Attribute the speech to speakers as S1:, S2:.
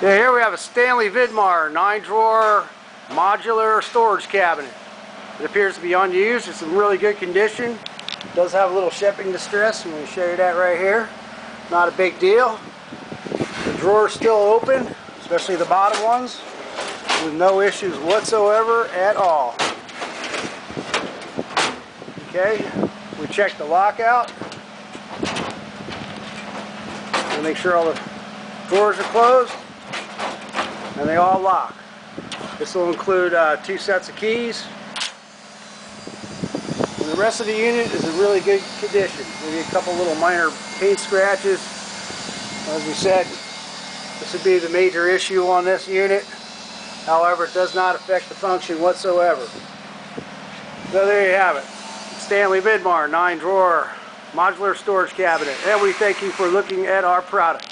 S1: Yeah, here we have a Stanley Vidmar 9-drawer modular storage cabinet. It appears to be unused. It's in really good condition. It does have a little shipping distress. I'm going to show you that right here. Not a big deal. The drawer's still open, especially the bottom ones, with no issues whatsoever at all. Okay, we check the lockout. We'll make sure all the drawers are closed and they all lock. This will include uh, two sets of keys. And the rest of the unit is in really good condition. Maybe a couple little minor paint scratches. As we said, this would be the major issue on this unit. However, it does not affect the function whatsoever. So there you have it. Stanley Vidmar 9 drawer modular storage cabinet. And we thank you for looking at our product.